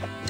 you